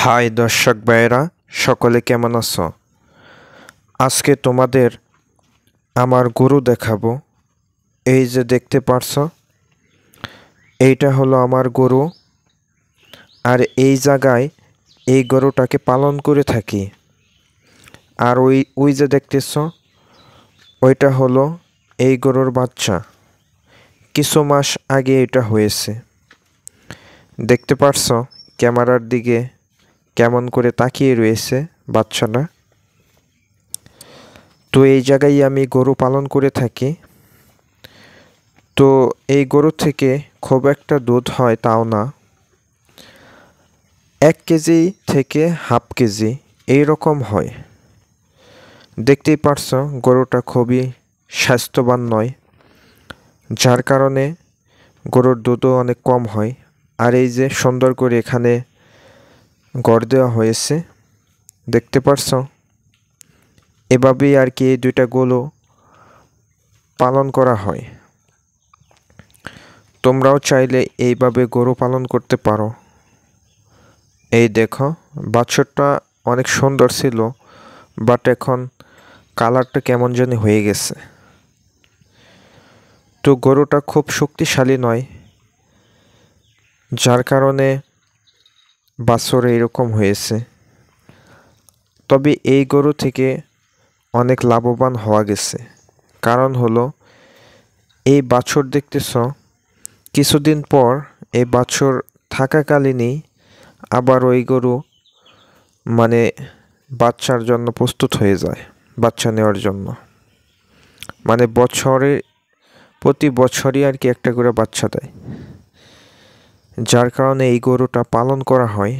High দর্শক ভাইয়েরা, সকলে কেমন আছো? আজকে তোমাদের আমার গরু দেখাবো। এই যে দেখতে পারছ, এইটা হলো আমার গরু। আর এই জায়গায় এই গরুটাকে পালন করে থাকি। আর ওই ওই যে দেখতেছ, ওইটা হলো এই গরুর বাচ্চা। কিছু মাস আগে এটা হয়েছে। দেখতে পারছ, ক্যামেরার দিকে কেমন করে তাকিয়ে রয়েছে বাচ্চাটা তো এই জায়গায় আমি গরু পালন করে থাকি। তো এই গরু থেকে খুব একটা দুধ হয় তাও না। এক কেজি থেকে হাফ কেজি এই রকম হয়। দেখতেই পারছ, গরুটা খুবই স্বাস্থ্যবান নয়, যার কারণে গরুর দুধও অনেক কম হয়। আর এই যে সুন্দর করে এখানে গড় দেওয়া হয়েছে। দেখতে পারছ? এভাবেই আর কি এই দুইটা গোলো পালন করা হয়। তোমরাও চাইলে এইভাবে গরু পালন করতে পারো। এই দেখো, বাছরটা অনেক সুন্দর ছিল বাট এখন কালারটা কেমন জানি হয়ে গেছে। তো গরুটা খুব শক্তিশালী নয়, যার কারণে বাছর এরকম হয়েছে। তবে এই গরু থেকে অনেক লাভবান হওয়া গেছে। কারণ হলো, এই বাছর দেখতেছ, কিছুদিন পর এই বাছর থাকাকালীনই আবার ওই গরু মানে বাচ্চার জন্য প্রস্তুত হয়ে যায়, বাচ্চা নেওয়ার জন্য। মানে বছরে, প্রতি বছরই আর কি একটা করে বাচ্চা দেয়। যার কারণে এই গরুটা পালন করা হয়।